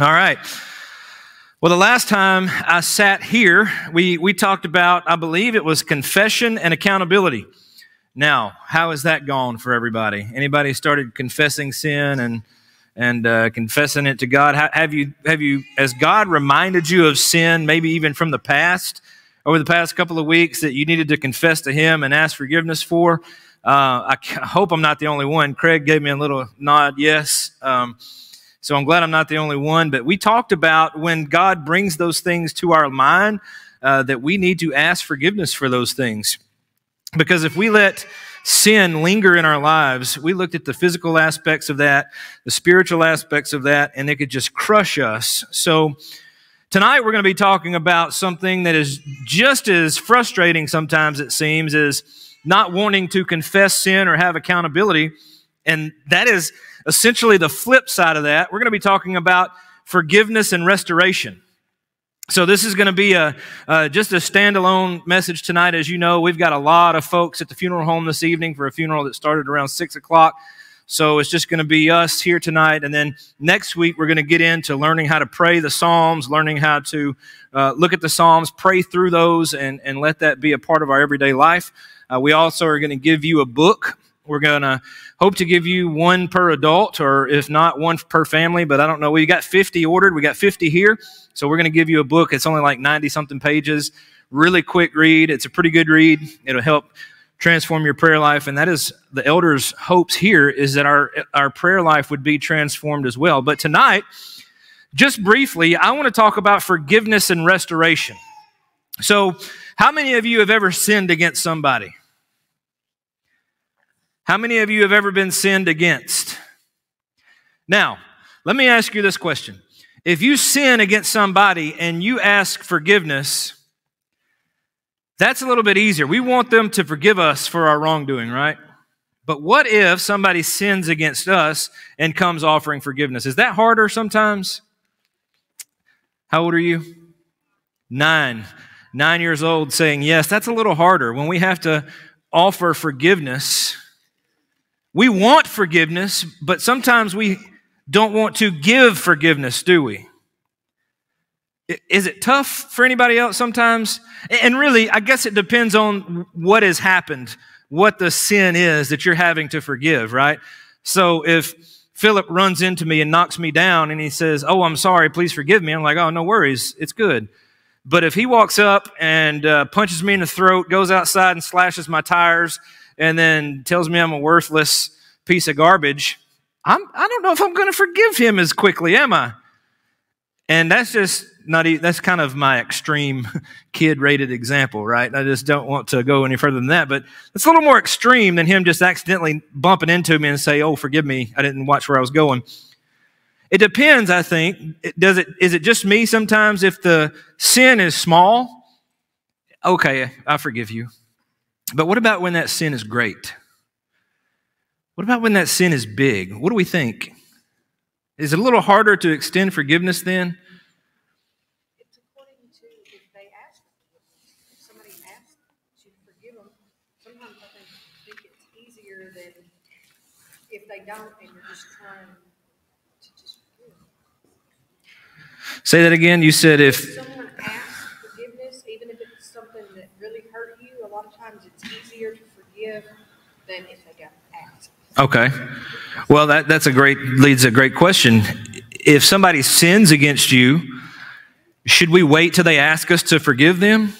All right. Well, the last time I sat here, we, we talked about, I believe it was confession and accountability. Now, how has that gone for everybody? Anybody started confessing sin and and uh, confessing it to God? have you have you has God reminded you of sin, maybe even from the past, over the past couple of weeks that you needed to confess to Him and ask forgiveness for? Uh, I hope I'm not the only one. Craig gave me a little nod, yes. Um, so I'm glad I'm not the only one. But we talked about when God brings those things to our mind, uh, that we need to ask forgiveness for those things. Because if we let sin linger in our lives, we looked at the physical aspects of that, the spiritual aspects of that, and it could just crush us. So tonight we're going to be talking about something that is just as frustrating sometimes, it seems, as not wanting to confess sin or have accountability. And that is essentially the flip side of that. We're going to be talking about forgiveness and restoration. So this is going to be a uh, just a standalone message tonight. As you know, we've got a lot of folks at the funeral home this evening for a funeral that started around six o'clock. So it's just going to be us here tonight, and then next week we're going to get into learning how to pray the Psalms, learning how to uh, look at the Psalms, pray through those, and and let that be a part of our everyday life. Uh, we also are going to give you a book we're going to hope to give you one per adult, or if not, one per family. But I don't know. We got 50 ordered. We got 50 here. So we're going to give you a book. It's only like 90 something pages. Really quick read. It's a pretty good read. It'll help transform your prayer life. And that is the elders' hopes here is that our, our prayer life would be transformed as well. But tonight, just briefly, I want to talk about forgiveness and restoration. So, how many of you have ever sinned against somebody? How many of you have ever been sinned against? Now, let me ask you this question. If you sin against somebody and you ask forgiveness, that's a little bit easier. We want them to forgive us for our wrongdoing, right? But what if somebody sins against us and comes offering forgiveness? Is that harder sometimes? How old are you? Nine. Nine years old saying yes. That's a little harder when we have to offer forgiveness we want forgiveness, but sometimes we don't want to give forgiveness, do we? Is it tough for anybody else sometimes? And really, I guess it depends on what has happened, what the sin is that you're having to forgive, right? So if Philip runs into me and knocks me down and he says, Oh, I'm sorry, please forgive me, I'm like, Oh, no worries, it's good. But if he walks up and uh, punches me in the throat, goes outside and slashes my tires, and then tells me I'm a worthless piece of garbage, I'm, I don't know if I'm going to forgive him as quickly, am I? And that's just not, that's kind of my extreme kid rated example, right? I just don't want to go any further than that, but it's a little more extreme than him just accidentally bumping into me and say, oh, forgive me. I didn't watch where I was going. It depends, I think. Does it, is it just me sometimes? If the sin is small, okay, I forgive you. But what about when that sin is great? What about when that sin is big? What do we think? Is it a little harder to extend forgiveness then? It's according to if they ask if somebody asks to forgive them, sometimes I think, think it's easier than if they don't and you're just trying to just forgive. Say that again. You said if, if someone asks forgiveness, even if it's something that really hurt you, a lot of times it's easier to forgive than if they don't ask. Okay. Well, that, that's a great, leads a great question. If somebody sins against you, should we wait till they ask us to forgive them?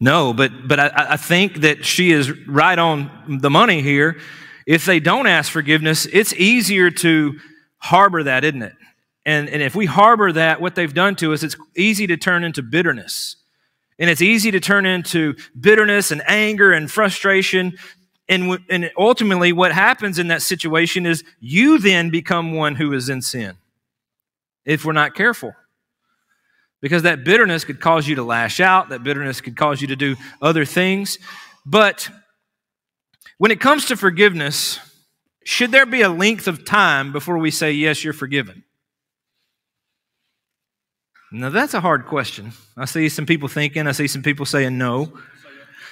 No, but, but I, I think that she is right on the money here. If they don't ask forgiveness, it's easier to harbor that, isn't it? And, and if we harbor that, what they've done to us, it's easy to turn into bitterness. And it's easy to turn into bitterness and anger and frustration and, and ultimately, what happens in that situation is you then become one who is in sin if we're not careful. Because that bitterness could cause you to lash out, that bitterness could cause you to do other things. But when it comes to forgiveness, should there be a length of time before we say, Yes, you're forgiven? Now, that's a hard question. I see some people thinking, I see some people saying no.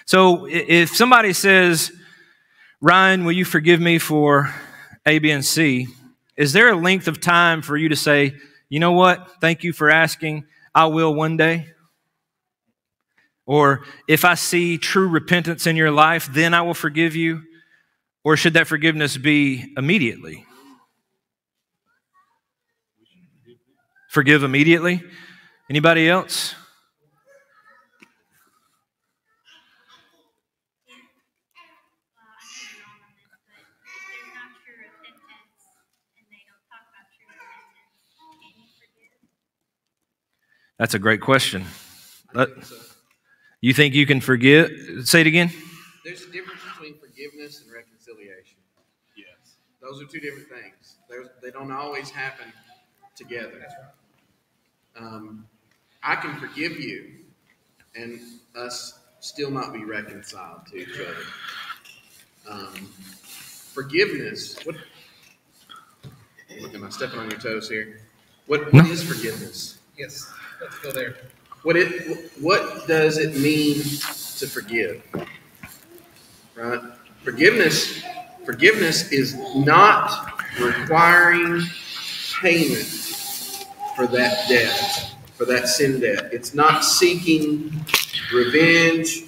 So if somebody says, Ryan, will you forgive me for A, B, and C? Is there a length of time for you to say, you know what? Thank you for asking. I will one day. Or if I see true repentance in your life, then I will forgive you. Or should that forgiveness be immediately? Forgive immediately? Anybody else? That's a great question. you think you can forgive? Say it again. There's a difference between forgiveness and reconciliation. Yes. Those are two different things. There's, they don't always happen together. Um, I can forgive you, and us still not be reconciled to each other. Um, forgiveness. What? Am I stepping on your toes here? What, what is forgiveness? Yes. Let's go there. What it what does it mean to forgive? Right? Forgiveness forgiveness is not requiring payment for that debt, for that sin debt. It's not seeking revenge,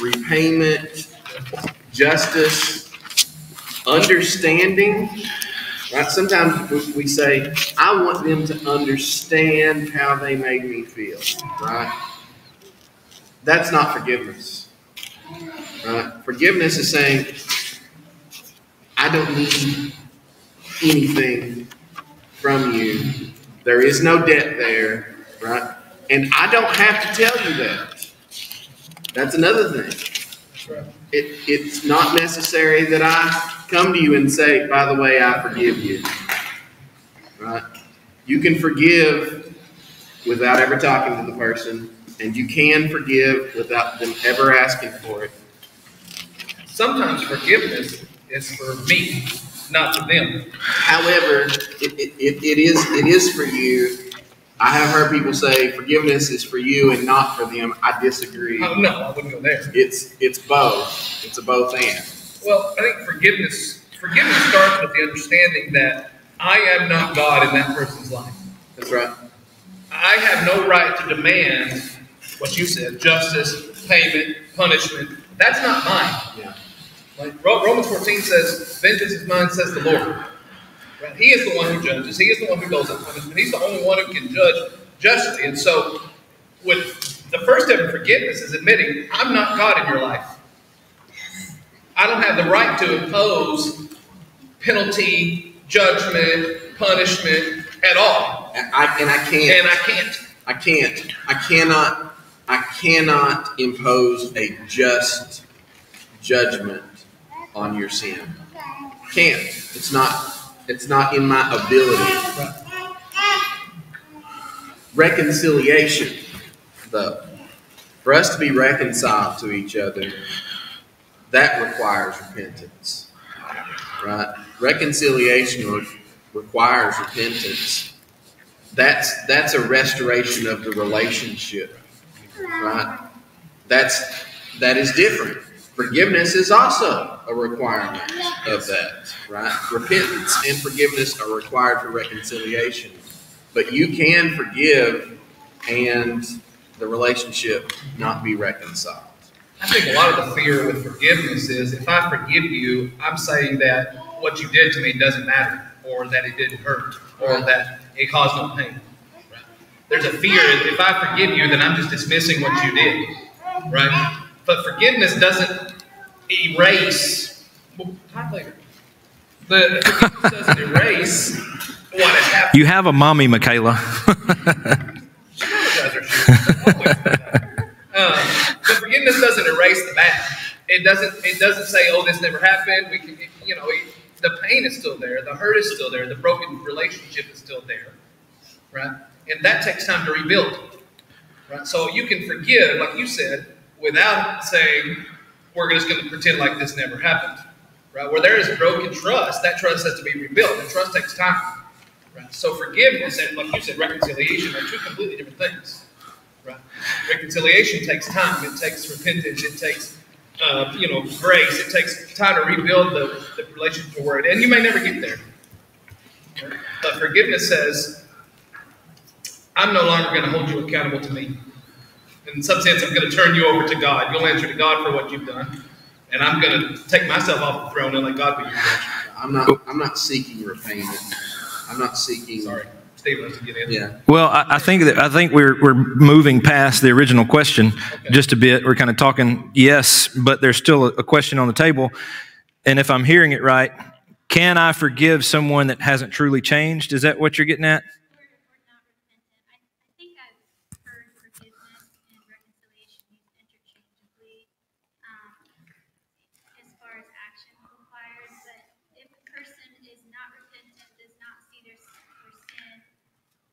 repayment, justice, understanding Right? Sometimes we say, I want them to understand how they made me feel. Right? That's not forgiveness. Right? Forgiveness is saying, I don't need anything from you. There is no debt there, right? And I don't have to tell you that. That's another thing. It, it's not necessary that I come to you and say, by the way, I forgive you. Right? You can forgive without ever talking to the person, and you can forgive without them ever asking for it. Sometimes forgiveness is for me, not for them. However, it, it, it, it is it is for you. I have heard people say forgiveness is for you and not for them. I disagree. Oh, no, I wouldn't go there. It's it's both. It's a both and. Well, I think forgiveness forgiveness starts with the understanding that I am not God in that person's life. That's right. I have no right to demand what you said, justice, payment, punishment. That's not mine. Yeah. Like Romans 14 says, vengeance is mine, says the Lord. Right? He is the one who judges. He is the one who goes at punishment. He's the only one who can judge justly. And so, with the first step of forgiveness is admitting, I'm not God in your life. I don't have the right to impose penalty, judgment, punishment at all. I, and I can't. And I can't. I can't. I cannot. I cannot impose a just judgment on your sin. Can't. It's not. It's not in my ability. Reconciliation, though, for us to be reconciled to each other, that requires repentance. Right? Reconciliation requires repentance. That's that's a restoration of the relationship. Right? That's that is different. Forgiveness is also a requirement of that, right? Repentance and forgiveness are required for reconciliation. But you can forgive and the relationship not be reconciled. I think a lot of the fear with forgiveness is if I forgive you, I'm saying that what you did to me doesn't matter, or that it didn't hurt, or that it caused no pain. There's a fear if I forgive you, then I'm just dismissing what you did, right? But forgiveness doesn't erase. Well, talk later. The forgiveness doesn't erase what has happened. You have a mommy, Michaela. Um, but forgiveness doesn't erase the bad. It doesn't. It doesn't say, "Oh, this never happened." We can, you know, it, the pain is still there, the hurt is still there, the broken relationship is still there, right? And that takes time to rebuild, right? So you can forgive, like you said, without saying we're just going to pretend like this never happened, right? Where there is broken trust, that trust has to be rebuilt, and trust takes time, right? So forgiveness and, like you said, reconciliation are two completely different things. Right? Reconciliation takes time. It takes repentance. It takes, uh, you know, grace. It takes time to rebuild the, the relationship word, and you may never get there. But forgiveness says, I'm no longer going to hold you accountable to me. In some sense, I'm going to turn you over to God. You'll answer to God for what you've done. And I'm going to take myself off the throne and let God be your judge. I'm not. I'm not seeking repayment. I'm not seeking. Sorry. Steve to get in. Yeah. Well, I, I think that I think we're we're moving past the original question just a bit. We're kind of talking yes, but there's still a, a question on the table. And if I'm hearing it right, can I forgive someone that hasn't truly changed? Is that what you're getting at? Or, or not repentant. I, I think I've heard forgiveness and reconciliation used interchangeably um, as far as action required. But if a person is not repentant, does not see their, their sin,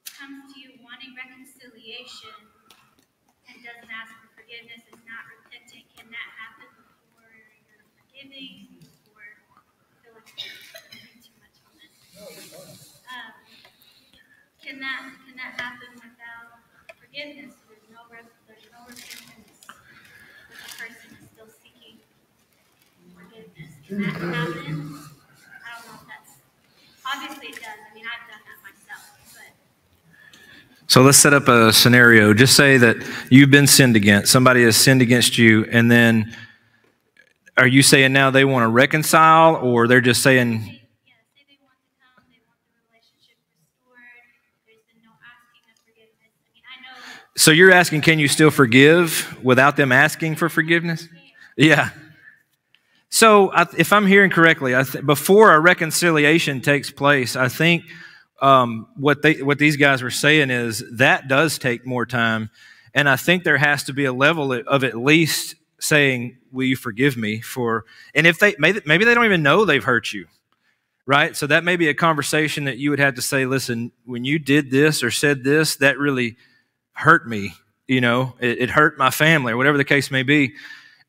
comes to you wanting reconciliation, and doesn't ask for forgiveness, is not repentant, can that happen before you're forgiving? Or I feel like I'm spending too much on this. Um, can that, can that happen without forgiveness? There's no, rep- there's no repentance, but the person is still seeking forgiveness. Can that happen? I don't know if that's, obviously it does. I mean, I've done that myself, but So let's set up a scenario. Just say that you've been sinned against. Somebody has sinned against you, and then are you saying now they want to reconcile, or they're just saying, so you're asking, can you still forgive without them asking for forgiveness? Yeah. So I, if I'm hearing correctly, I th- before a reconciliation takes place, I think um, what they what these guys were saying is that does take more time, and I think there has to be a level of at least saying, "Will you forgive me for?" And if they maybe, maybe they don't even know they've hurt you, right? So that may be a conversation that you would have to say, "Listen, when you did this or said this, that really hurt me. You know, it, it hurt my family, or whatever the case may be."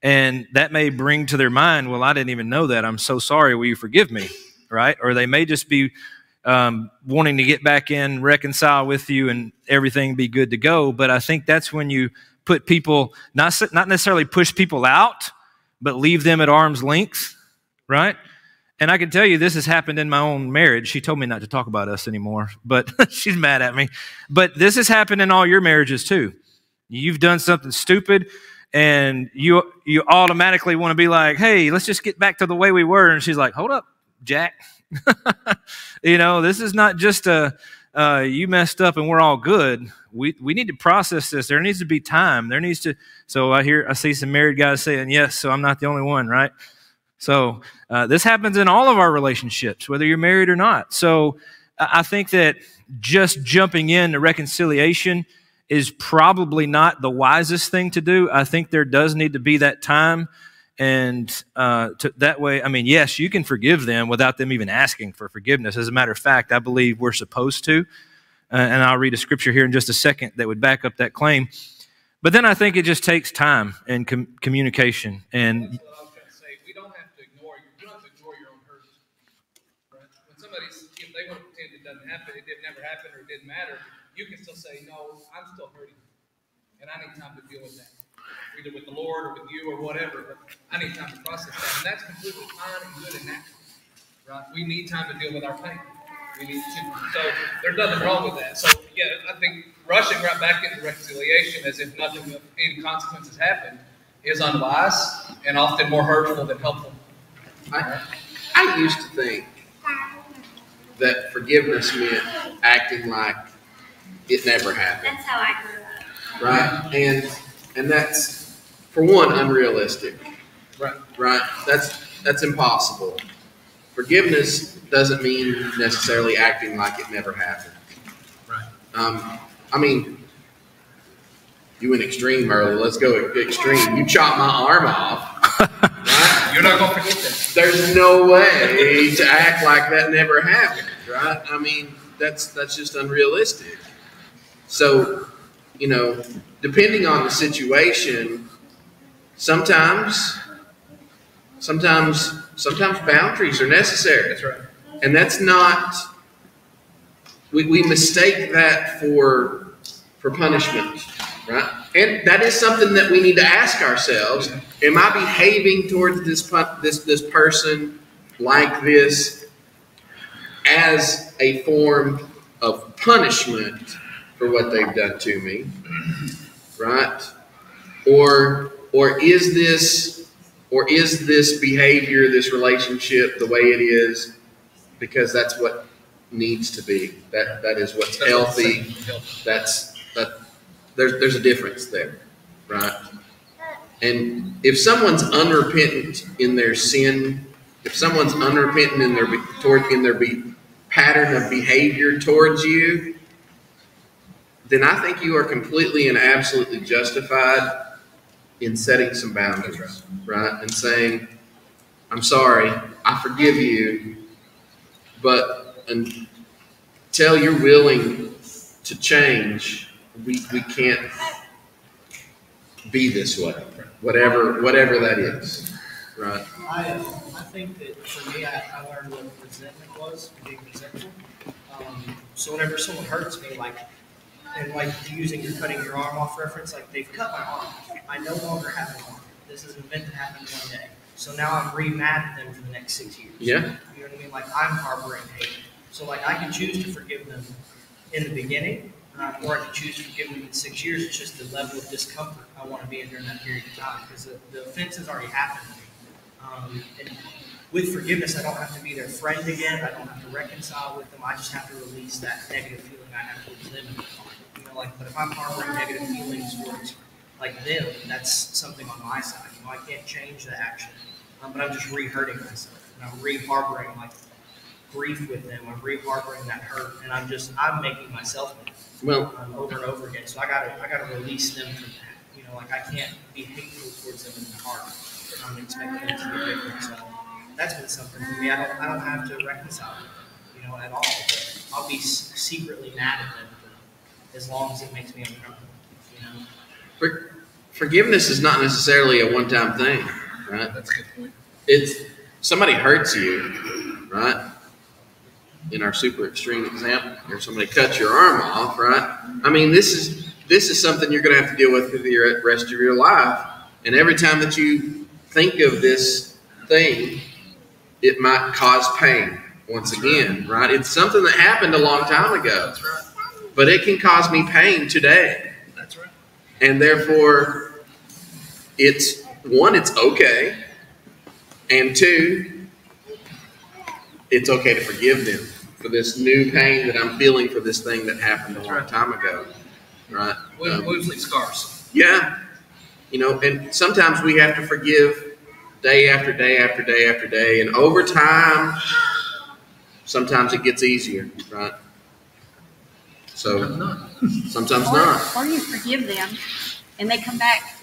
And that may bring to their mind, well, I didn't even know that. I'm so sorry. Will you forgive me? Right? Or they may just be um, wanting to get back in, reconcile with you, and everything be good to go. But I think that's when you put people, not, not necessarily push people out, but leave them at arm's length, right? And I can tell you this has happened in my own marriage. She told me not to talk about us anymore, but she's mad at me. But this has happened in all your marriages too. You've done something stupid and you you automatically want to be like, "Hey, let's just get back to the way we were." And she's like, "Hold up, Jack. you know, this is not just a uh, you messed up and we're all good. We we need to process this. There needs to be time. There needs to. So I hear I see some married guys saying, "Yes." So I'm not the only one, right? So uh, this happens in all of our relationships, whether you're married or not. So I think that just jumping in to reconciliation is probably not the wisest thing to do. I think there does need to be that time. And uh, to, that way, I mean, yes, you can forgive them without them even asking for forgiveness. As a matter of fact, I believe we're supposed to. Uh, and I'll read a scripture here in just a second that would back up that claim. But then I think it just takes time and com- communication. And That's what I was going to say. We don't have to ignore you. You don't have to ignore your own hurt. Right? When somebody's, if they want to pretend it doesn't happen, it didn't never happen, or it didn't matter, you can still say, no, I'm still hurting. And I need time to deal with that. Either with the Lord or with you or whatever, but I need time to process that. And that's completely fine and good and natural. Right? We need time to deal with our pain. We need to. So there's nothing wrong with that. So yeah, I think rushing right back into reconciliation as if nothing of any consequences happened is unwise and often more hurtful than helpful. I, I used to think that forgiveness meant acting like it never happened, that's how I grew up. right? And and that's for one unrealistic, Right. right? That's that's impossible. Forgiveness doesn't mean necessarily acting like it never happened. Right. Um, I mean, you went extreme early. Let's go extreme. You chopped my arm off. right? You're not going to forget that. There's no way to act like that never happened, right? I mean, that's that's just unrealistic. So, you know, depending on the situation, sometimes, sometimes, sometimes boundaries are necessary, That's right. and that's not. We, we mistake that for for punishment, right? And that is something that we need to ask ourselves: Am I behaving towards this this this person like this as a form of punishment for what they've done to me, right? Or or is this or is this behavior, this relationship the way it is because that's what needs to be. That that is what's healthy. it's saying, healthy. That's that there's there's a difference there, right? And if someone's unrepentant in their sin, if someone's unrepentant in their be- toward in their be, pattern of behavior towards you, then I think you are completely and absolutely justified in setting some boundaries, That's right? And saying, "I'm sorry, I forgive you, but until you're willing to change, we, we can't be this way, whatever whatever that is, right? I, I think that for me, I, I learned what resentment was, being resentful. Um, so whenever someone hurts me, like, and like using your cutting your arm off reference, like they've cut my arm. I no longer have an arm. This is an event that happened one day. So now I'm re-mad at them for the next six years. Yeah. You know what I mean? Like I'm harboring hate. So like I can choose to forgive them in the beginning, uh, or I can choose to forgive them in six years. It's just the level of discomfort I want to be in during that period of time because the, the offense has already happened to me. Um, and with forgiveness, I don't have to be their friend again. I don't have to reconcile with them. I just have to release that negative feeling I have towards them. Know, like, but if I'm harboring negative feelings towards like them, that's something on my side. You know, I can't change the action, um, but I'm just re-hurting myself, and I'm re-harboring like grief with them. I'm re-harboring that hurt, and I'm just I'm making myself Well, um, over and over again. So I gotta I gotta release them from that. You know, like I can't be hateful towards them in the heart, and I'm expecting them to be different. So that's been something for me. I don't I don't have to reconcile them, you know, at all. But I'll be secretly mad at them as long as it makes me uncomfortable. You know. for, forgiveness is not necessarily a one-time thing, right? That's a good point. It's somebody hurts you, right? In our super extreme example, or somebody cuts your arm off, right? I mean, this is this is something you're going to have to deal with for the rest of your life. And every time that you think of this thing, it might cause pain once again, right? It's something that happened a long time ago, That's right. But it can cause me pain today. That's right. And therefore, it's one, it's okay. And two, it's okay to forgive them for this new pain that I'm feeling for this thing that happened a long time ago. Right? Wounds, Um, leave scars. yeah. You know, and sometimes we have to forgive day after day after day after day. And over time, sometimes it gets easier, right? So sometimes Or, not. or you forgive them and they come back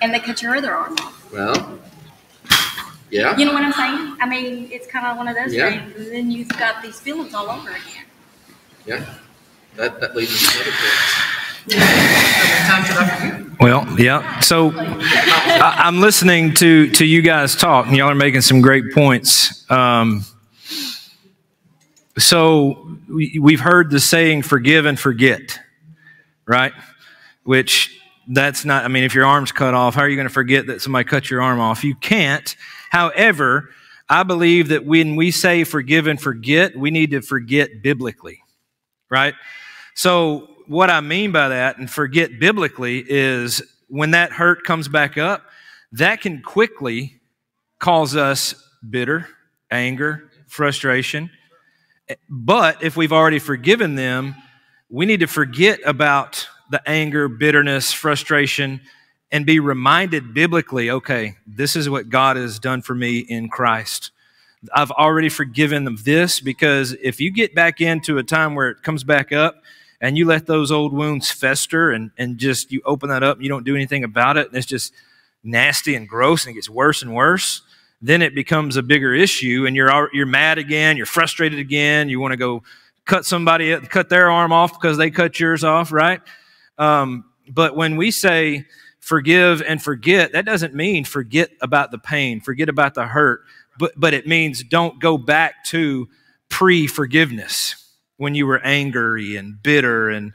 and they cut your other arm off. Well, yeah. You know what I'm saying? I mean, it's kind of one of those Yeah. things. And then you've got these feelings all over again. Yeah, that, that leads us to another point. How many times should I forgive? Well, yeah. So I, I'm listening to to you guys talk, and y'all are making some great points. Um, so we, we've heard the saying "forgive and forget," right? Which that's not. I mean, if your arm's cut off, how are you going to forget that somebody cut your arm off? You can't. However, I believe that when we say "forgive and forget," we need to forget biblically, right? So, what I mean by that and forget biblically is when that hurt comes back up, that can quickly cause us bitter, anger, frustration. But if we've already forgiven them, we need to forget about the anger, bitterness, frustration, and be reminded biblically okay, this is what God has done for me in Christ. I've already forgiven them this because if you get back into a time where it comes back up and you let those old wounds fester and, and just you open that up and you don't do anything about it and it's just nasty and gross and it gets worse and worse, then it becomes a bigger issue and you're you're mad again, you're frustrated again, you want to go cut somebody cut their arm off because they cut yours off, right? Um, but when we say forgive and forget, that doesn't mean forget about the pain, forget about the hurt, but but it means don't go back to pre-forgiveness when you were angry and bitter and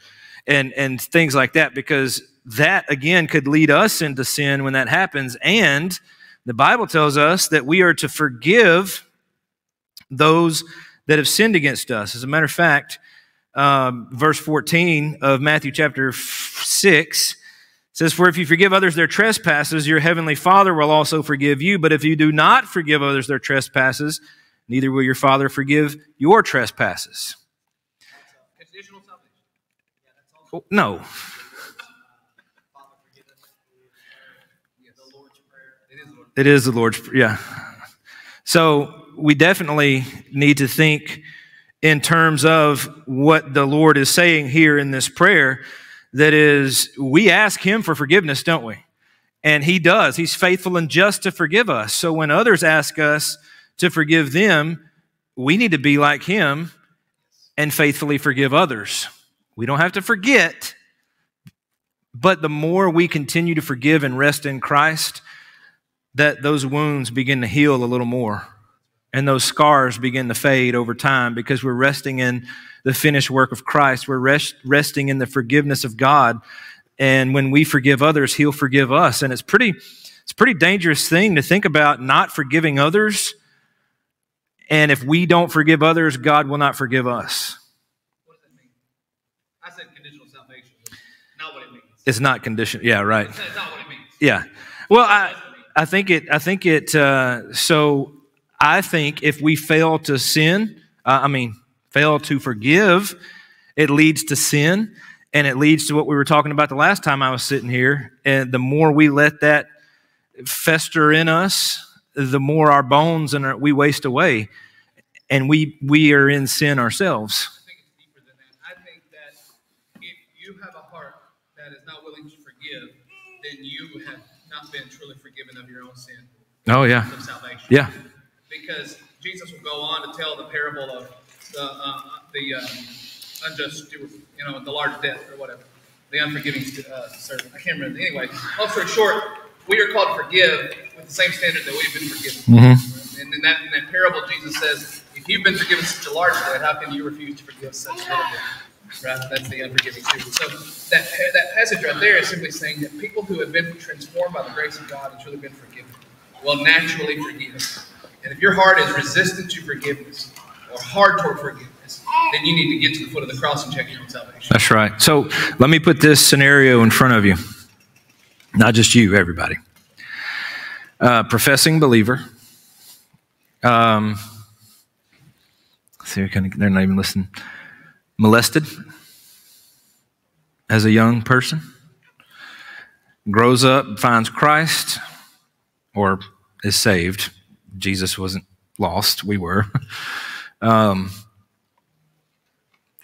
and and things like that because that again could lead us into sin when that happens and the bible tells us that we are to forgive those that have sinned against us. As a matter of fact, um, verse 14 of Matthew chapter 6 says, For if you forgive others their trespasses, your heavenly Father will also forgive you. But if you do not forgive others their trespasses, neither will your Father forgive your trespasses. No. Father, forgive us. The Lord's Prayer. It is the Lord's, yeah. So we definitely need to think in terms of what the Lord is saying here in this prayer. That is, we ask Him for forgiveness, don't we? And He does. He's faithful and just to forgive us. So when others ask us to forgive them, we need to be like Him and faithfully forgive others. We don't have to forget, but the more we continue to forgive and rest in Christ, that those wounds begin to heal a little more and those scars begin to fade over time because we're resting in the finished work of Christ. We're rest, resting in the forgiveness of God. And when we forgive others, He'll forgive us. And it's pretty, it's a pretty dangerous thing to think about not forgiving others. And if we don't forgive others, God will not forgive us. What does that mean? I said conditional salvation. Not what it means. It's not conditional. Yeah, right. That's not what it means. Yeah. Well, I, I think it. I think it. Uh, so I think if we fail to sin, uh, I mean, fail to forgive, it leads to sin, and it leads to what we were talking about the last time I was sitting here. And the more we let that fester in us, the more our bones and our, we waste away, and we we are in sin ourselves. I think it's deeper than that. I think that if you have a heart that is not willing to forgive, then you have not been truly forgiven of your own sin Oh yeah, of salvation. yeah, Because Jesus will go on to tell the parable of the uh, the um, unjust steward, you know, the large debt or whatever, the unforgiving uh, servant. I can't remember. Anyway, long story short, we are called to forgive with the same standard that we've been forgiven. And in that, in that parable, Jesus says, if you've been forgiven such a large debt, how can you refuse to forgive such a little debt? Right? That's the unforgiving steward. So that, that passage right there is simply saying that people who have been transformed by the grace of God and truly been forgiven will naturally forgive. And if your heart is resistant to forgiveness or hard toward forgiveness, then you need to get to the foot of the cross and check your own salvation. that's right. So let me put this scenario in front of you, not just you, everybody. Uh, professing believer. Um, see, they're not even listening. Molested as a young person, grows up, finds Christ, or is saved. Jesus wasn't lost; we were. Um,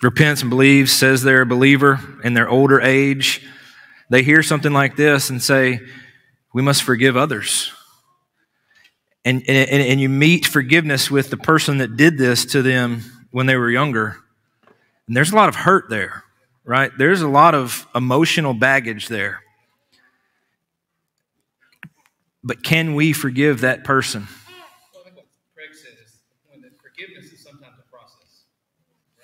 repents and believes, says they're a believer in their older age. They hear something like this and say, "We must forgive others." and, and, and you meet forgiveness with the person that did this to them when they were younger. And there's a lot of hurt there, right? There's a lot of emotional baggage there. But can we forgive that person? Well, I think what Craig said is when the forgiveness is sometimes a process,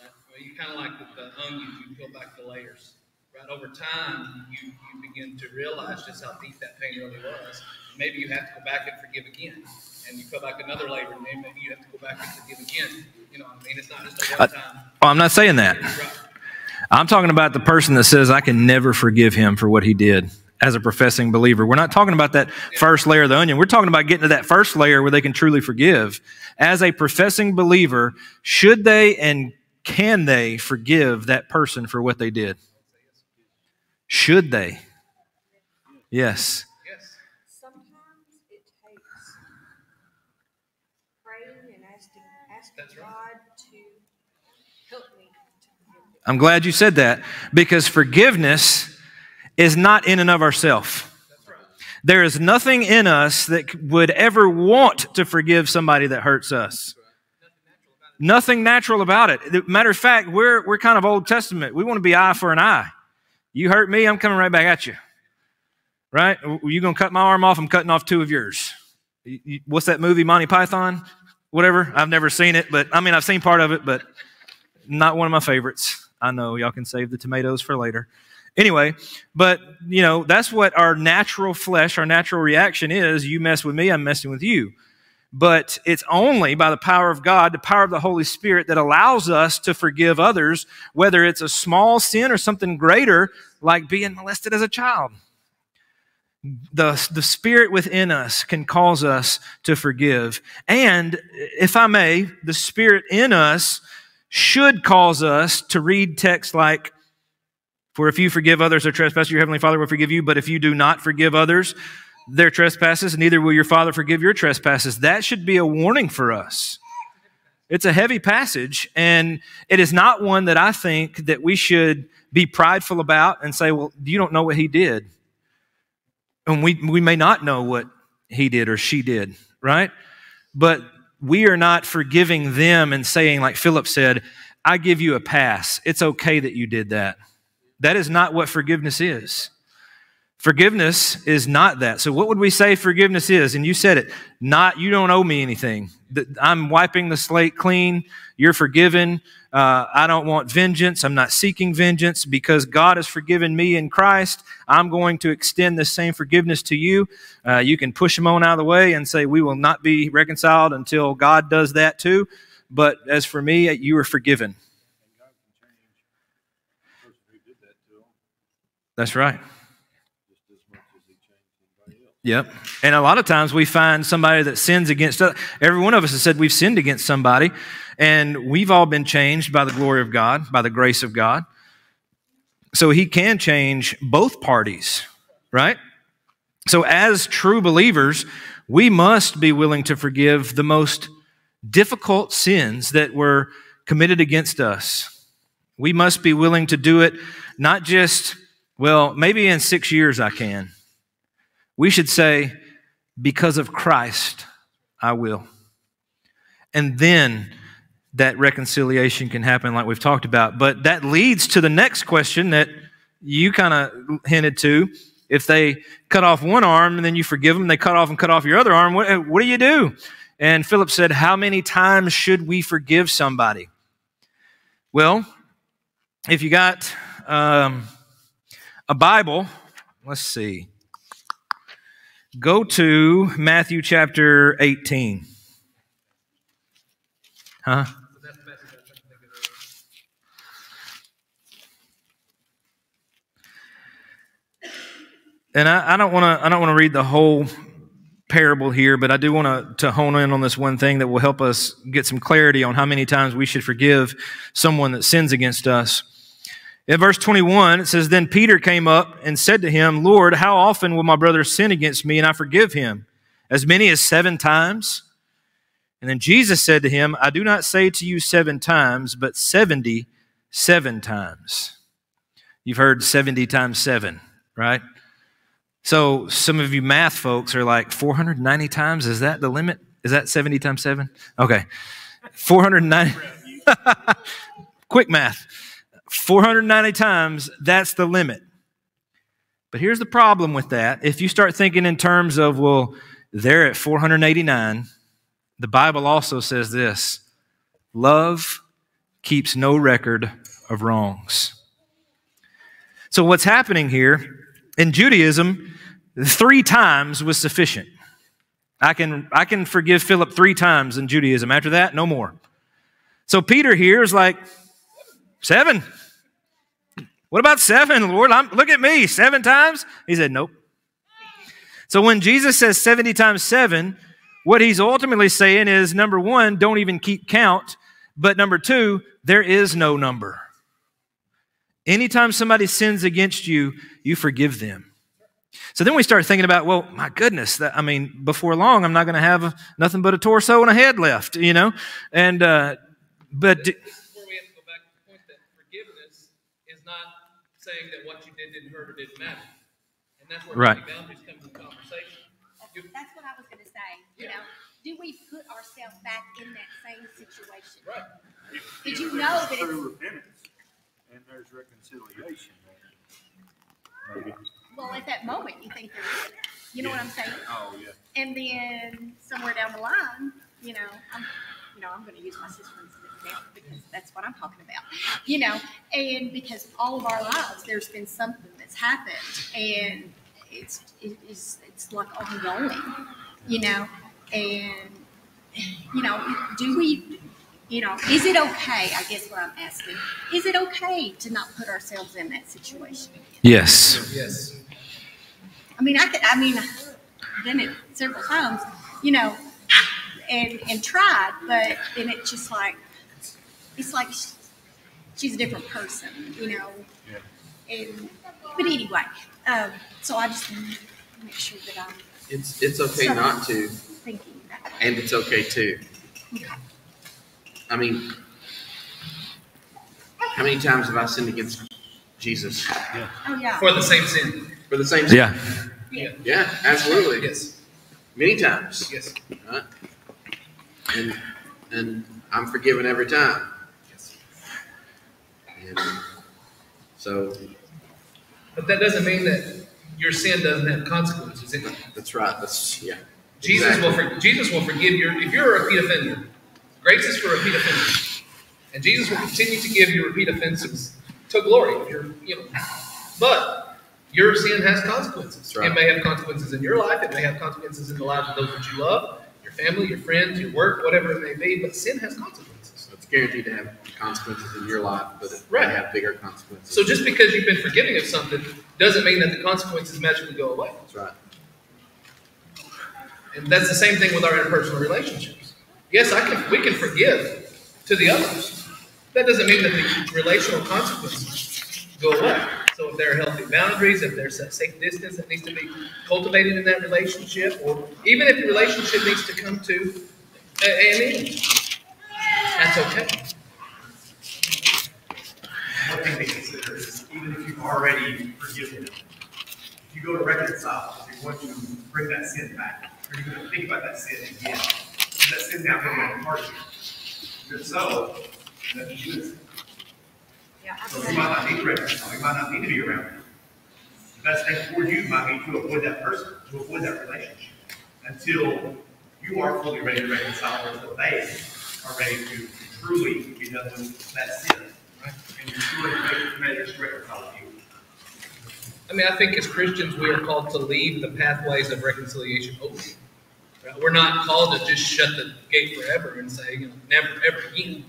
right? You kind of like the, the onion, you peel back the layers, right? Over time, you, you begin to realize just how deep that pain really was. Maybe you have to go back and forgive again, and you peel back another layer, and then maybe you have to go back and forgive again. You know I mean? It's not just a one time. Oh, I'm not saying that. I'm talking about the person that says, I can never forgive him for what he did as a professing believer. We're not talking about that first layer of the onion. We're talking about getting to that first layer where they can truly forgive. As a professing believer, should they and can they forgive that person for what they did? Should they? Yes. Yes. Sometimes it takes praying and asking, asking That's right. God to help me to forgive them. I'm glad you said that because forgiveness is not in and of ourselves. There is nothing in us that would ever want to forgive somebody that hurts us. Nothing natural about it. Matter of fact, we're, we're kind of Old Testament. We want to be eye for an eye. You hurt me, I'm coming right back at you. Right? You going to cut my arm off? I'm cutting off two of yours. You- you- What's that movie, Monty Python? Whatever. I've never seen it, but I mean, I've seen part of it, but not one of my favorites. I know y'all can save the tomatoes for later. Anyway, but you know, that's what our natural flesh, our natural reaction is. You mess with me, I'm messing with you. but it's only by the power of God, the power of the Holy Spirit, that allows us to forgive others, whether it's a small sin or something greater, like being molested as a child. The, the Spirit within us can cause us to forgive. And, if I may, the Spirit in us should cause us to read texts like, For if you forgive others their trespasses, your heavenly Father will forgive you. But if you do not forgive others, their trespasses, neither will your Father forgive your trespasses. That should be a warning for us. It's a heavy passage, and it is not one that I think that we should be prideful about and say, well, you don't know what he did. And we, we may not know what he did or she did, right? But we are not forgiving them and saying, like Philip said, I give you a pass. It's okay that you did that. That is not what forgiveness is. Forgiveness is not that. So, what would we say forgiveness is? And you said it not, you don't owe me anything. I'm wiping the slate clean. You're forgiven. Uh, I don't want vengeance. I'm not seeking vengeance because God has forgiven me in Christ. I'm going to extend the same forgiveness to you. Uh, you can push them on out of the way and say, We will not be reconciled until God does that too. But as for me, you are forgiven. That's right. Yep. And a lot of times we find somebody that sins against us. Every one of us has said we've sinned against somebody, and we've all been changed by the glory of God, by the grace of God. So he can change both parties, right? So, as true believers, we must be willing to forgive the most difficult sins that were committed against us. We must be willing to do it not just, well, maybe in six years I can. We should say, because of Christ, I will. And then that reconciliation can happen, like we've talked about. But that leads to the next question that you kind of hinted to. If they cut off one arm and then you forgive them, they cut off and cut off your other arm, what, what do you do? And Philip said, How many times should we forgive somebody? Well, if you got um, a Bible, let's see. Go to Matthew chapter 18. Huh? And I, don't want to. I don't want to read the whole parable here, but I do want to, to hone in on this one thing that will help us get some clarity on how many times we should forgive someone that sins against us. In verse 21, it says, Then Peter came up and said to him, Lord, how often will my brother sin against me and I forgive him? As many as seven times? And then Jesus said to him, I do not say to you seven times, but seventy seven times. You've heard 70 times seven, right? So some of you math folks are like, 490 times? Is that the limit? Is that 70 times seven? Okay. 490. Quick math. 490 times, that's the limit. But here's the problem with that. If you start thinking in terms of, well, they're at 489, the Bible also says this love keeps no record of wrongs. So, what's happening here in Judaism, three times was sufficient. I can, I can forgive Philip three times in Judaism. After that, no more. So, Peter here is like, seven. What about seven, Lord? I'm, look at me, seven times? He said, Nope. So when Jesus says 70 times seven, what he's ultimately saying is number one, don't even keep count. But number two, there is no number. Anytime somebody sins against you, you forgive them. So then we start thinking about, well, my goodness, that, I mean, before long, I'm not going to have nothing but a torso and a head left, you know? And, uh, but. D- Before we have to go back to the point that forgiveness is not saying that what you did didn't hurt or didn't matter. And that's where right. boundaries come to the conversation. That's what I was going to say. You know, do we put ourselves back in that same situation? Right. Did you know that it's repentance and there's reconciliation Maybe. Well at that moment you think there is. You know what I'm saying? Oh, yeah. And then somewhere down the line, you know, I'm you know, I'm going to use my sister as an example because that's what I'm talking about, you know, and because all of our lives there's been something that's happened and it's it's it's like ongoing, you know, and you know, do we, you know, is it okay? I guess what I'm asking is it okay to not put ourselves in that situation? Yes. Yes. I mean, I could, I mean, done it several times, you know, and and tried, but then it's just like it's like she's a different person, you know. Yeah. And but anyway, um, so I just make sure that I'm It's, it's okay not to, thinking that. and it's okay too. Okay. I mean, how many times have I sinned against Jesus Oh yeah. For the same sin. For the same sin? Yeah. Yeah. Yeah, absolutely. Yes. Many times. Yes. Right? And and I'm forgiven every time. Yes. And so But that doesn't mean that your sin doesn't have consequences. It- that's right. That's yeah. Jesus will Exactly. for, Jesus will forgive your if you're a repeat offender. Grace is for repeat offenders, and Jesus will continue to give you repeat offenses to glory. If you're you know, but your sin has consequences. Right. It may have consequences in your life. It may have consequences in the lives of those that you love, your family, your friends, your work, whatever it may be. But sin has consequences. It's guaranteed to have consequences in your life, but it Right. may have bigger consequences. So just because you've been forgiving of something doesn't mean that the consequences magically go away. that's right. And that's the same thing with our interpersonal relationships. Yes, I can. We can forgive to the others. That doesn't mean that the relational consequences go away. So if there are healthy boundaries, if there's a safe distance that needs to be cultivated in that relationship, or even if the relationship needs to come to an end, that's okay. One thing to consider is even if you've already forgiven them, if you go to reconcile, if you're going to bring that sin back. Or you're going to think about that sin again. That sin now going to be part of you? If so, you do it. Yeah, So you might not need to reconcile, you might not need to be around them. The best thing for you might be to avoid that person, to avoid that relationship, until you are fully ready to reconcile, or until they are ready to truly be done with that sin. Right? And you're truly ready ready to reconcile you. I mean, I think as Christians, we are called to leave the pathways of reconciliation open. Right? We're not called to just shut the gate forever and say, you know, never ever again.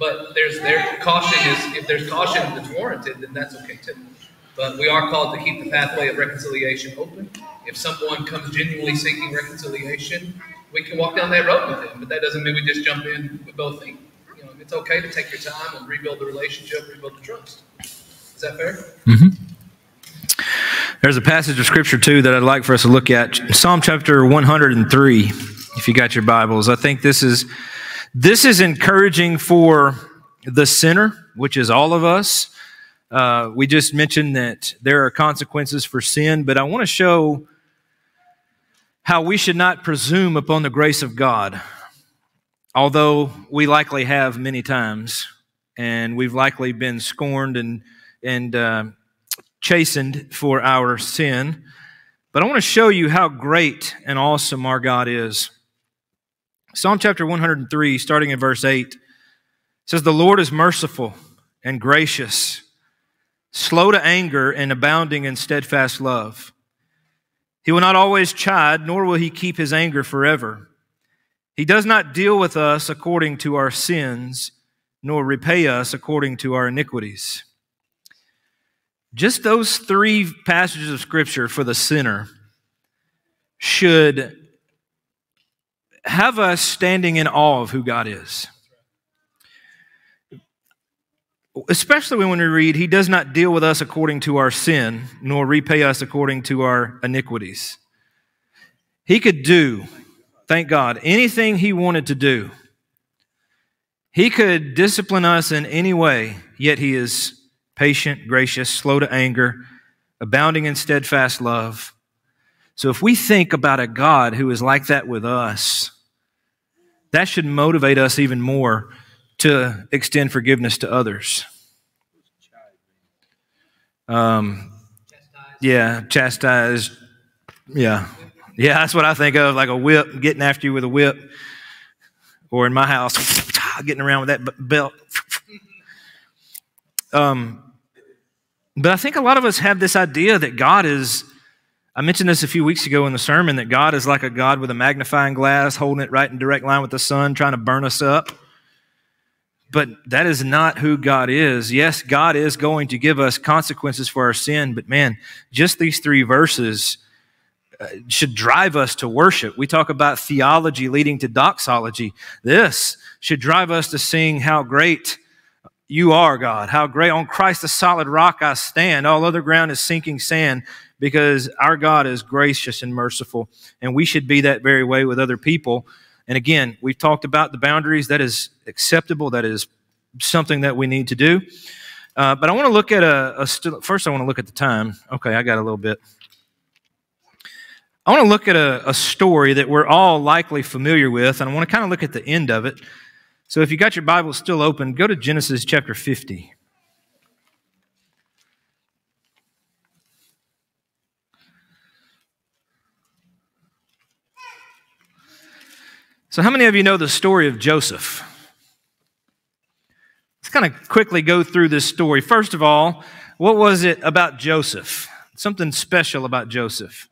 But there's there caution is if there's caution that's warranted, then that's okay too. But we are called to keep the pathway of reconciliation open. If someone comes genuinely seeking reconciliation, we can walk down that road with them. But that doesn't mean we just jump in with both feet. You know, it's okay to take your time and rebuild the relationship, rebuild the trust. Is that fair? Mm-hmm. There's a passage of scripture too that I'd like for us to look at. Psalm chapter 103, if you got your Bibles. I think this is this is encouraging for the sinner, which is all of us. Uh, we just mentioned that there are consequences for sin, but I want to show how we should not presume upon the grace of God, although we likely have many times, and we've likely been scorned and and uh, chastened for our sin. But I want to show you how great and awesome our God is. Psalm chapter 103, starting in verse 8, says, The Lord is merciful and gracious, slow to anger, and abounding in steadfast love. He will not always chide, nor will he keep his anger forever. He does not deal with us according to our sins, nor repay us according to our iniquities. Just those three passages of Scripture for the sinner should have us standing in awe of who God is. Especially when we read, He does not deal with us according to our sin, nor repay us according to our iniquities. He could do, thank God, anything He wanted to do. He could discipline us in any way, yet He is patient, gracious, slow to anger, abounding in steadfast love. So if we think about a God who is like that with us, that should motivate us even more to extend forgiveness to others. Um, yeah, chastise. Yeah. Yeah, that's what I think of like a whip, getting after you with a whip. Or in my house, getting around with that belt. Um, but I think a lot of us have this idea that God is I mentioned this a few weeks ago in the sermon that God is like a God with a magnifying glass, holding it right in direct line with the sun, trying to burn us up. But that is not who God is. Yes, God is going to give us consequences for our sin, but man, just these three verses uh, should drive us to worship. We talk about theology leading to doxology. This should drive us to sing how great you are, God. How great on Christ the solid rock I stand. All other ground is sinking sand because our God is gracious and merciful, and we should be that very way with other people. And again, we've talked about the boundaries. That is acceptable. That is something that we need to do. Uh, but I want to look at a, a st- first. I want to look at the time. Okay, I got a little bit. I want to look at a, a story that we're all likely familiar with, and I want to kind of look at the end of it. So if you got your Bible still open, go to Genesis chapter 50. So, how many of you know the story of Joseph? Let's kind of quickly go through this story. First of all, what was it about Joseph? Something special about Joseph.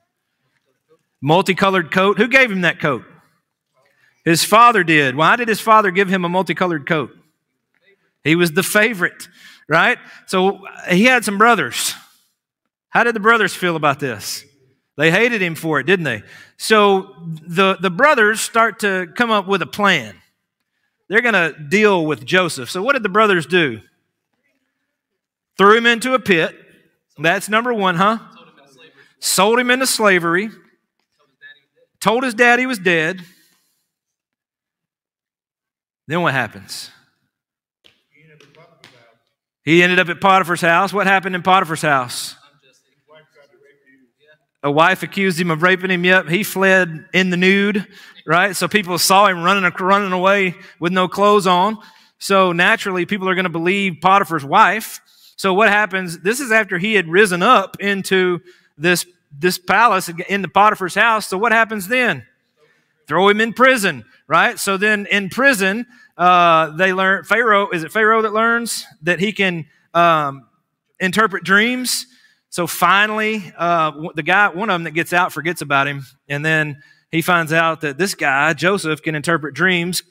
Multicolored coat. Who gave him that coat? His father did. Why did his father give him a multicolored coat? He was the favorite, right? So he had some brothers. How did the brothers feel about this? They hated him for it, didn't they? So the, the brothers start to come up with a plan. They're going to deal with Joseph. So what did the brothers do? Threw him into a pit. That's number one, huh? Sold him into slavery. Told his dad he was dead. Then what happens? He ended up at Potiphar's house. What happened in Potiphar's house? A wife accused him of raping him. Yep, he fled in the nude, right? So people saw him running, running away with no clothes on. So naturally, people are going to believe Potiphar's wife. So what happens? This is after he had risen up into this, this palace in the Potiphar's house. So what happens then? Throw him in prison, right? So then in prison, uh, they learn, Pharaoh, is it Pharaoh that learns that he can um, interpret dreams? So finally, uh, the guy, one of them that gets out, forgets about him, and then he finds out that this guy, Joseph, can interpret dreams.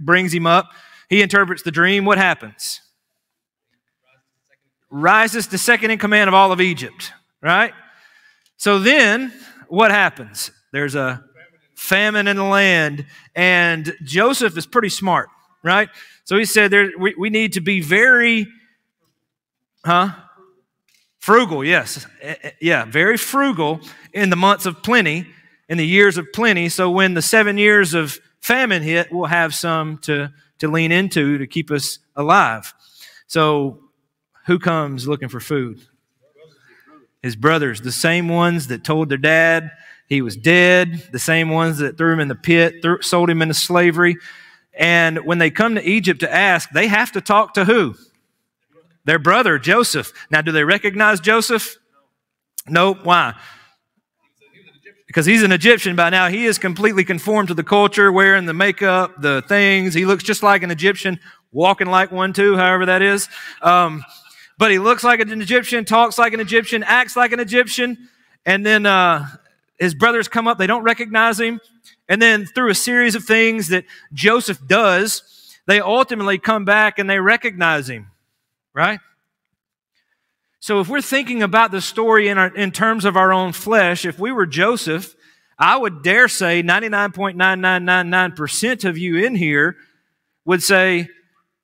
Brings him up. He interprets the dream. What happens? Rises to second in command of all of Egypt. Right. So then, what happens? There's a famine in the land, and Joseph is pretty smart. Right. So he said, there, we, we need to be very, huh? Frugal, yes. Eh, eh, yeah, very frugal in the months of plenty, in the years of plenty. So when the seven years of famine hit, we'll have some to, to lean into to keep us alive. So who comes looking for food? His brothers, the same ones that told their dad he was dead, the same ones that threw him in the pit, threw, sold him into slavery. And when they come to Egypt to ask, they have to talk to who? Their brother, Joseph. Now, do they recognize Joseph? No. Why? Because he's an Egyptian by now. He is completely conformed to the culture, wearing the makeup, the things. He looks just like an Egyptian, walking like one too, however that is. Um, but he looks like an Egyptian, talks like an Egyptian, acts like an Egyptian. And then uh, his brothers come up, they don't recognize him. And then through a series of things that Joseph does, they ultimately come back and they recognize him right? So if we're thinking about the story in, our, in terms of our own flesh, if we were Joseph, I would dare say 99.9999% of you in here would say,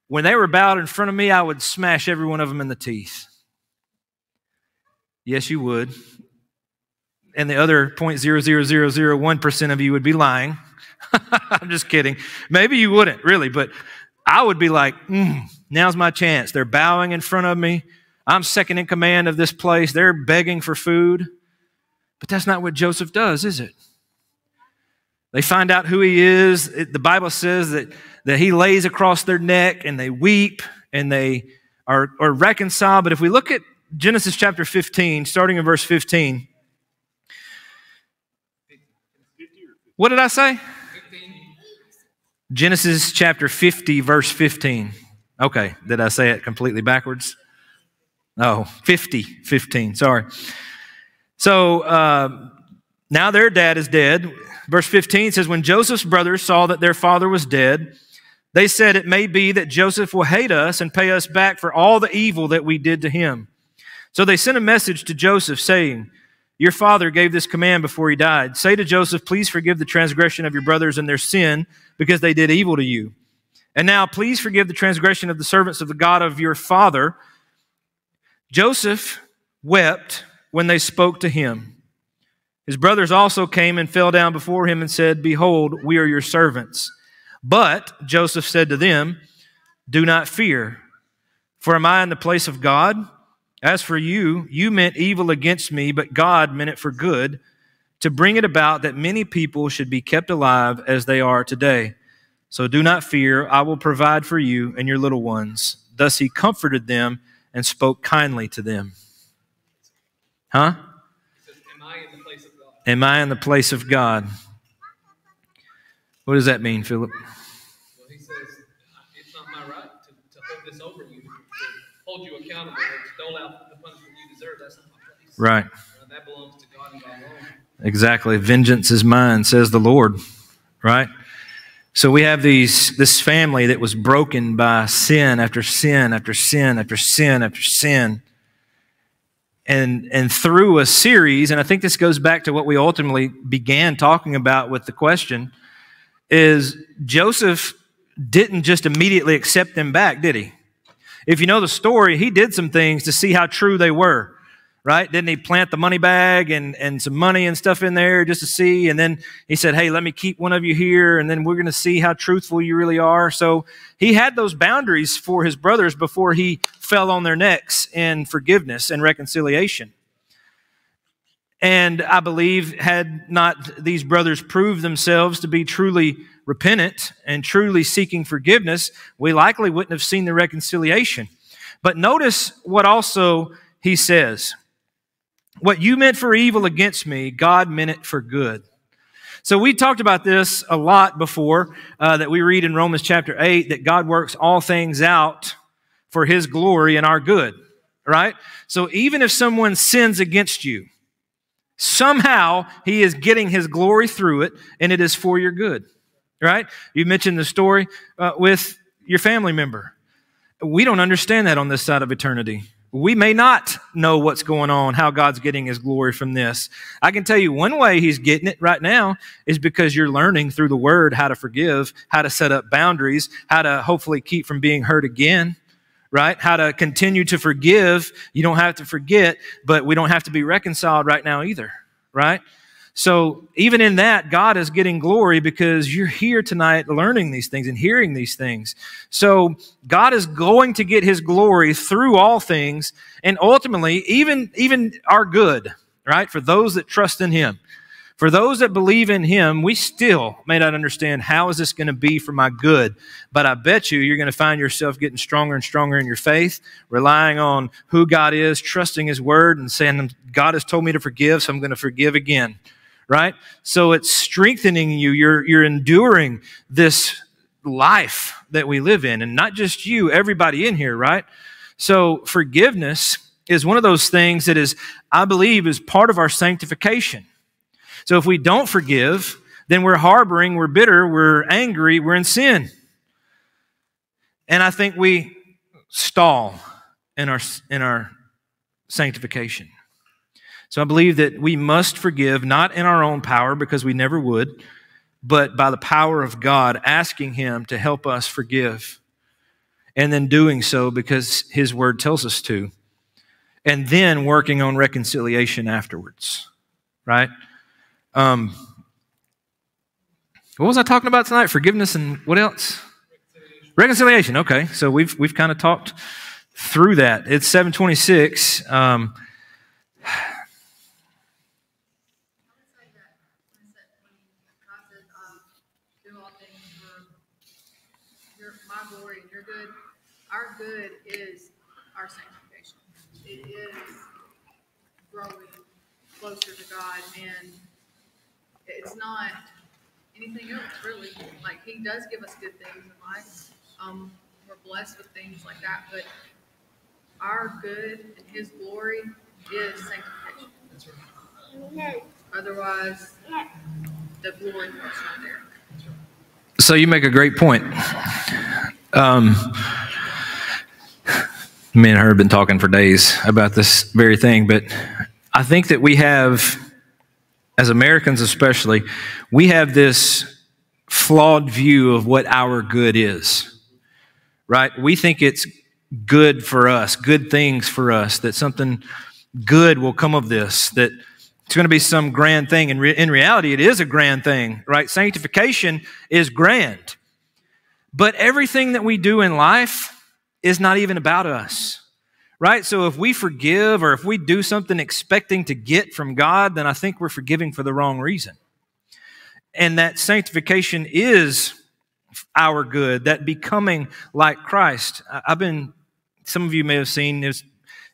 when they were bowed in front of me, I would smash every one of them in the teeth. Yes, you would. And the other 0.00001% of you would be lying. I'm just kidding. Maybe you wouldn't, really, but I would be like, mm, Now's my chance. They're bowing in front of me. I'm second in command of this place. They're begging for food. But that's not what Joseph does, is it? They find out who he is. It, the Bible says that, that he lays across their neck and they weep and they are, are reconciled. But if we look at Genesis chapter 15, starting in verse 15, what did I say? Genesis chapter 50, verse 15. Okay, did I say it completely backwards? Oh, 50, 15, sorry. So uh, now their dad is dead. Verse 15 says, When Joseph's brothers saw that their father was dead, they said, It may be that Joseph will hate us and pay us back for all the evil that we did to him. So they sent a message to Joseph saying, Your father gave this command before he died. Say to Joseph, Please forgive the transgression of your brothers and their sin because they did evil to you. And now please forgive the transgression of the servants of the God of your father. Joseph wept when they spoke to him. His brothers also came and fell down before him and said, Behold, we are your servants. But Joseph said to them, Do not fear, for am I in the place of God? As for you, you meant evil against me, but God meant it for good, to bring it about that many people should be kept alive as they are today. So do not fear, I will provide for you and your little ones. Thus he comforted them and spoke kindly to them. Huh? Am I in the place of God? Am I in the place of God? What does that mean, Philip? Well, he says, it's not my right to, to hold this over you, to hold you accountable, to dole out the punishment you deserve. That's not my place. Right. That belongs to God and God alone. Exactly. Vengeance is mine, says the Lord. Right? So we have these this family that was broken by sin after sin after sin after sin after sin. And and through a series, and I think this goes back to what we ultimately began talking about with the question, is Joseph didn't just immediately accept them back, did he? If you know the story, he did some things to see how true they were right? Didn't he plant the money bag and, and some money and stuff in there just to see? And then he said, Hey, let me keep one of you here, and then we're going to see how truthful you really are. So he had those boundaries for his brothers before he fell on their necks in forgiveness and reconciliation. And I believe, had not these brothers proved themselves to be truly repentant and truly seeking forgiveness, we likely wouldn't have seen the reconciliation. But notice what also he says. What you meant for evil against me, God meant it for good. So we talked about this a lot before uh, that we read in Romans chapter 8 that God works all things out for his glory and our good, right? So even if someone sins against you, somehow he is getting his glory through it and it is for your good, right? You mentioned the story uh, with your family member. We don't understand that on this side of eternity. We may not know what's going on, how God's getting his glory from this. I can tell you one way he's getting it right now is because you're learning through the word how to forgive, how to set up boundaries, how to hopefully keep from being hurt again, right? How to continue to forgive. You don't have to forget, but we don't have to be reconciled right now either, right? So even in that, God is getting glory because you're here tonight learning these things and hearing these things. So God is going to get his glory through all things and ultimately even, even our good, right? For those that trust in him. For those that believe in him, we still may not understand how is this going to be for my good, but I bet you you're going to find yourself getting stronger and stronger in your faith, relying on who God is, trusting his word and saying, God has told me to forgive, so I'm going to forgive again right? So it's strengthening you. You're, you're enduring this life that we live in, and not just you, everybody in here, right? So forgiveness is one of those things that is, I believe, is part of our sanctification. So if we don't forgive, then we're harboring, we're bitter, we're angry, we're in sin. And I think we stall in our, in our sanctification. So I believe that we must forgive, not in our own power, because we never would, but by the power of God, asking Him to help us forgive. And then doing so because His Word tells us to. And then working on reconciliation afterwards, right? Um, what was I talking about tonight? Forgiveness and what else? Reconciliation. Okay, so we've we've kind of talked through that. It's seven twenty six. Um, good is our sanctification. It is growing closer to God, and it's not anything else really. Like He does give us good things in life. Um, we're blessed with things like that, but our good and His glory is sanctification. Otherwise, the glory part's not there. So you make a great point. Um, me and her have been talking for days about this very thing, but I think that we have, as Americans especially, we have this flawed view of what our good is, right? We think it's good for us, good things for us, that something good will come of this, that it's going to be some grand thing. And re- in reality, it is a grand thing, right? Sanctification is grand. But everything that we do in life is not even about us, right? So if we forgive or if we do something expecting to get from God, then I think we're forgiving for the wrong reason. And that sanctification is our good, that becoming like Christ. I've been, some of you may have seen this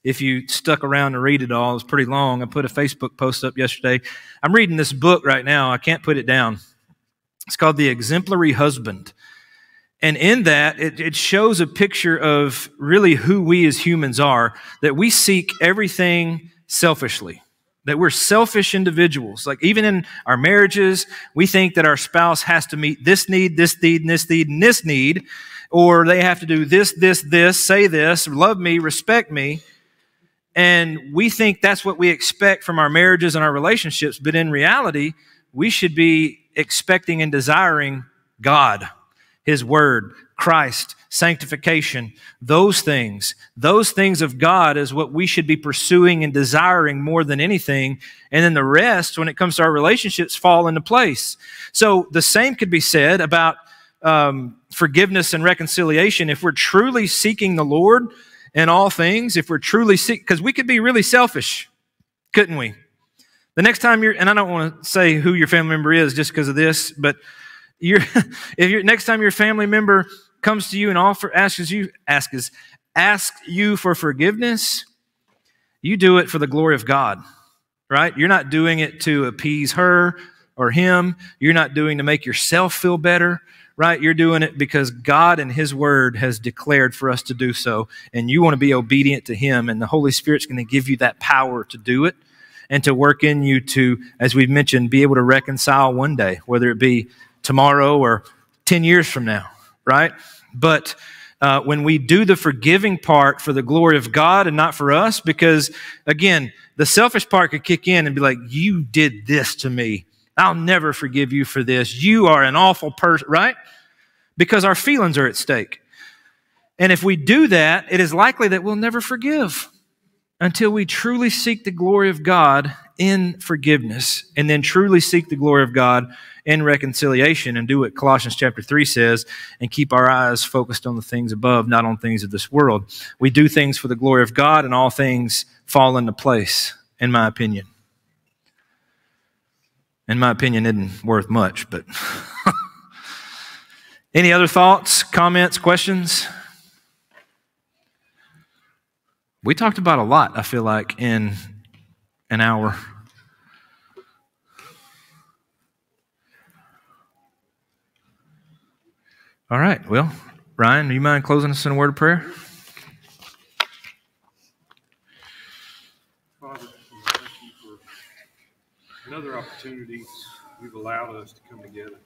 if you stuck around to read it all. It was pretty long. I put a Facebook post up yesterday. I'm reading this book right now. I can't put it down. It's called The Exemplary Husband. And in that, it, it shows a picture of really who we as humans are, that we seek everything selfishly, that we're selfish individuals. Like even in our marriages, we think that our spouse has to meet this need, this need, and this need, and this need, or they have to do this, this, this, say this, love me, respect me. And we think that's what we expect from our marriages and our relationships. But in reality, we should be expecting and desiring God, His Word, Christ, sanctification, those things. Those things of God is what we should be pursuing and desiring more than anything. And then the rest, when it comes to our relationships, fall into place. So the same could be said about um, forgiveness and reconciliation. If we're truly seeking the Lord, in all things, if we're truly seek, because we could be really selfish, couldn't we? The next time you're, and I don't want to say who your family member is just because of this, but you're, if you're, next time your family member comes to you and offer, asks you, asks, asks you for forgiveness, you do it for the glory of God, right? You're not doing it to appease her or him. You're not doing to make yourself feel better right? You're doing it because God and His Word has declared for us to do so, and you want to be obedient to Him, and the Holy Spirit's going to give you that power to do it and to work in you to, as we've mentioned, be able to reconcile one day, whether it be tomorrow or 10 years from now, right? But uh, when we do the forgiving part for the glory of God and not for us, because again, the selfish part could kick in and be like, You did this to me. I'll never forgive you for this. You are an awful person, right? Because our feelings are at stake. And if we do that, it is likely that we'll never forgive until we truly seek the glory of God in forgiveness and then truly seek the glory of God in reconciliation and do what Colossians chapter 3 says and keep our eyes focused on the things above, not on things of this world. We do things for the glory of God and all things fall into place, in my opinion in my opinion, isn't worth much, but any other thoughts, comments, questions? We talked about a lot, I feel like, in an hour. All right. Well, Ryan, do you mind closing us in a word of prayer? Father, For another opportunity you've allowed us to come together.